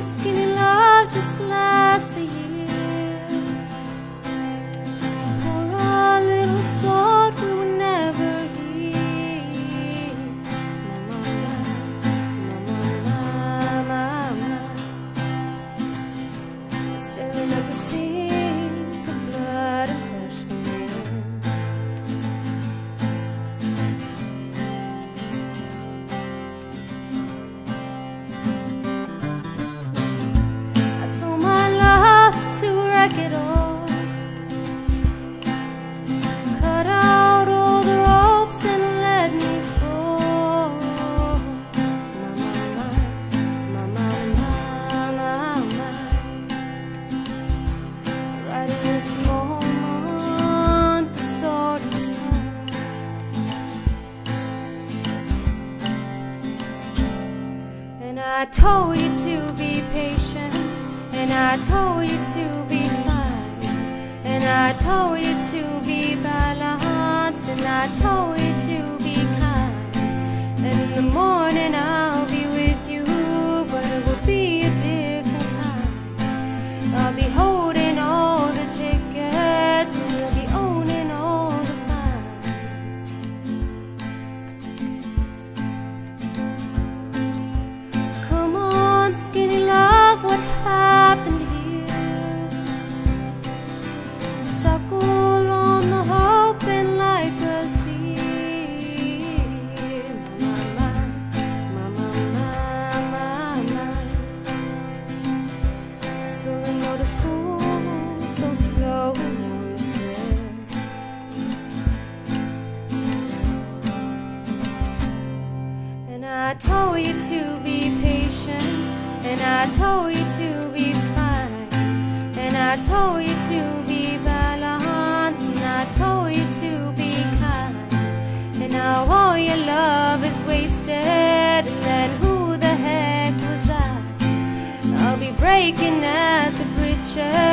skinny love, just last a year. I told you to be patient, and I told you to be fine, and I told you to be balanced, and I told you on, skinny love, what happened here? Suckle on the hope and light the seed. Ma, ma, ma, ma, ma, ma, ma. So the note is full, so slow on the square. And I told you to be patient, and I told you to be fine, and I told you to be balanced, and I told you to be kind. And now all your love is wasted, and then who the heck was I? I'll be breaking at the bridges